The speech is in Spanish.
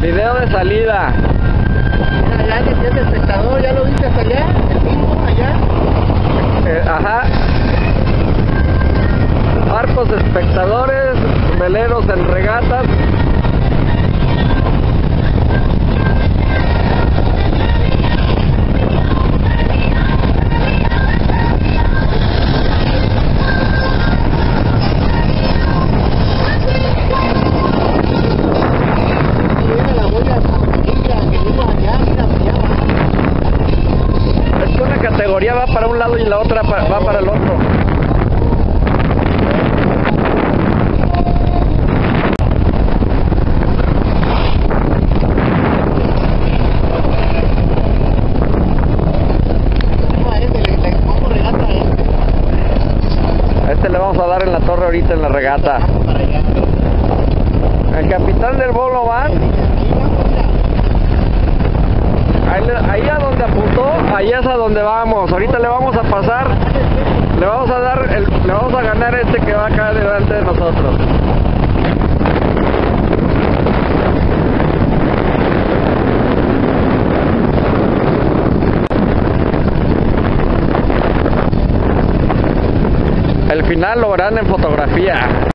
Video de salida. Mira, allá que tienes espectador, ¿ya lo viste hasta allá? El mismo, allá. Eh, ajá. Barcos espectadores, veleros en regatas. Categoría va para un lado y la otra va para el otro. Este le, vamos a dar en la torre ahorita en la regata. El capitán del bolo van. Ahí vamos, mira. Ahí, le- ahí a donde apuntó, ahí es a donde vamos. Ahorita le vamos a pasar, le vamos a dar, el- le vamos a ganar este que va acá delante de nosotros. El final lo verán en fotografía.